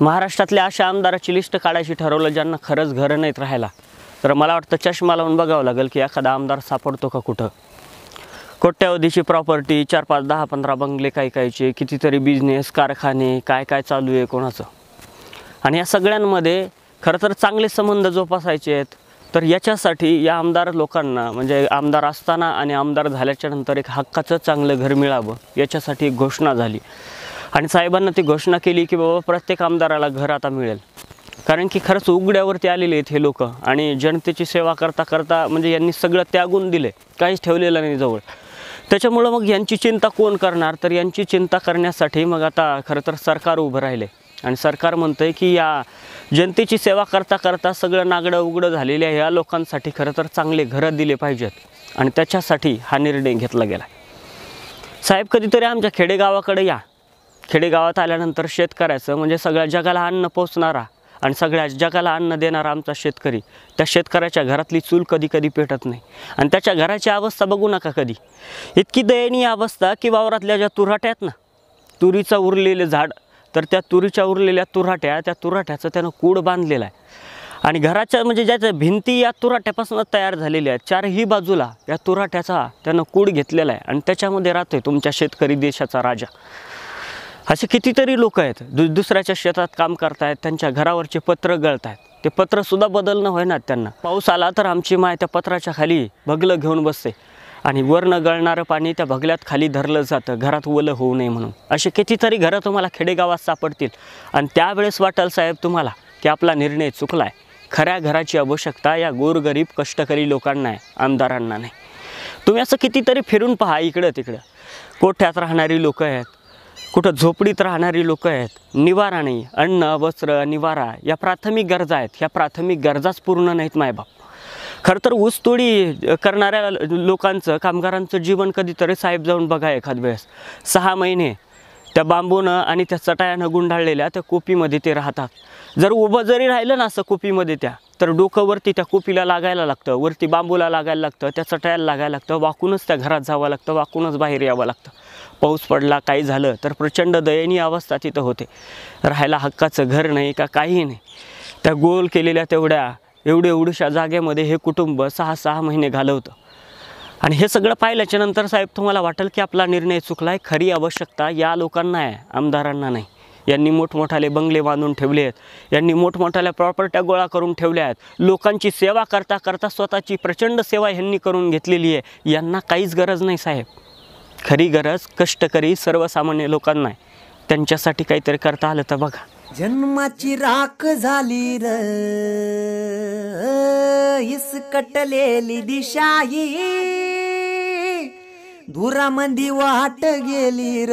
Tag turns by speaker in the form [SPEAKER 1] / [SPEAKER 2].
[SPEAKER 1] महाराष्ट्रातल्या अशा आमदाराची लिस्ट काढायची ठरवलं ज्यांना खरंच घरं नाहीत राहायला. तर मला वाटतं चष्मा लावून बघावं लागेल की एखादा आमदार सापडतो का कुठं? कोट्यावधीची प्रॉपर्टी चार पाच दहा पंधरा बंगले काय कायचे कितीतरी बिझनेस कारखाने काय काय चालू आहे कोणाचं? आणि या सगळ्यांमध्ये खरं तर चांगले संबंध जोपासायचे आहेत. तर याच्यासाठी या आमदार लोकांना म्हणजे आमदार असताना आणि आमदार झाल्याच्यानंतर एक हक्काचं चांगलं घर मिळावं याच्यासाठी एक घोषणा झाली. आणि साहेबांना ती घोषणा केली की बाबा प्रत्येक आमदाराला घर आता मिळेल. कारण की खरंच उघड्यावरती आलेले आहेत हे लोक आणि जनतेची सेवा करता करता म्हणजे यांनी सगळं त्यागून दिले काहीच ठेवलेलं नाही जवळ. त्याच्यामुळं मग यांची चिंता कोण करणार? तर यांची चिंता करण्यासाठी मग आता खरं तर सरकार उभं राहिले आणि सरकार म्हणतं आहे की या जनतेची सेवा करता करता सगळं नागडं उघडं झालेल्या या लोकांसाठी खरं तर चांगले घरं दिले पाहिजेत. आणि त्याच्यासाठी हा निर्णय घेतला गेला साहेब कधीतरी आमच्या खेडेगावाकडे या. खेडेगावात आल्यानंतर शेतकऱ्याचं म्हणजे सगळ्या जगाला अन्न पोचणारा आणि सगळ्या जगाला अन्न देणारा आमचा शेतकरी त्या शेतकऱ्याच्या घरातली चूल कधी कधी पेटत नाही. आणि त्याच्या घराची अवस्था बघू नका कधी. इतकी दयनीय अवस्था की वावरातल्या ज्या तुराट्या आहेत ना तुरीचं उरलेलं झाड तर त्या तुरीच्या उरलेल्या तुराट्या त्या तुराट्याचं त्यानं कूड बांधलेलं आहे. आणि घराच्या म्हणजे ज्याच्या भिंती या तुराट्यापासून तयार झालेल्या आहेत चारही बाजूला या तुराट्याचा त्यानं कूड घेतलेला आहे. आणि त्याच्यामध्ये राहतोय तुमच्या शेतकरी देशाचा राजा. असे कितीतरी लोक आहेत दु दुसऱ्याच्या शेतात काम करतायत त्यांच्या घरावरचे पत्र गळत आहेत ते पत्रसुद्धा बदलणं होईनात त्यांना. पाऊस आला तर आमची माय त्या पत्राच्या खाली भगलं घेऊन बसते. आणि वरनं गळणारं पाणी त्या भगल्यात खाली धरलं जातं घरात ओलं होऊ नये म्हणून. असे कितीतरी घरं तुम्हाला खेडेगावात सापडतील. आणि त्यावेळेस वाटेल साहेब तुम्हाला की आपला निर्णय चुकला आहे खऱ्या घराची आवश्यकता या गोरगरीब कष्टकरी लोकांना आहे आमदारांना नाही. तुम्ही असं कितीतरी फिरून पहा इकडं तिकडं कोठ्यात राहणारी लोकं आहेत कुठं झोपडीत राहणारी लोकं आहेत. निवारा नाही. अन्न वस्त्र निवारा या प्राथमिक गरजा आहेत. ह्या प्राथमिक गरजाच पूर्ण नाहीत मायबाप खरं तर ऊसतोडी करणाऱ्या लोकांचं कामगारांचं जीवन कधीतरी साहेब जाऊन बघा एखाद वेळेस. सहा महिने त्या बांबूनं आणि त्या चटायानं गुंडाळलेल्या त्या कोपीमध्ये ते राहतात. जर उभं जरी राहिलं ना असं कोपीमध्ये त्या तर डोकं वरती त्या कोपीला लागायला लागतं वरती बांबूला लागायला लागतं त्या चटायाला लागायला लागतं वाकूनच त्या घरात जावं लागतं वाकूनच बाहेर यावं लागतं. पाऊस पडला काही झालं तर प्रचंड दयनीय अवस्था तिथं होते. राहायला हक्काचं घर नाही का काही नाही. त्या गोल केलेल्या तेवढ्या एवढे एवढ्याशा जागेमध्ये हे कुटुंब सहा सहा महिने घालवतं. आणि हे सगळं पाहिल्याच्यानंतर साहेब तुम्हाला वाटेल की आपला निर्णय चुकला आहे खरी आवश्यकता या लोकांना आहे आमदारांना नाही. यांनी मोठमोठाले बंगले बांधून ठेवले आहेत. यांनी मोठमोठ्याल्या प्रॉपर्ट्या गोळा करून ठेवल्या आहेत. लोकांची सेवा करता करता स्वतःची प्रचंड सेवा ह्यांनी करून घेतलेली आहे. यांना काहीच गरज नाही साहेब. खरी गरज कष्टकरी सर्वसामान्य लोकांना आहे. त्यांच्यासाठी काहीतरी करता आलं तर बघा.
[SPEAKER 2] जन्माची राख झाली र इस कटलेली दिशाही. धुरामंदी वाट गेली र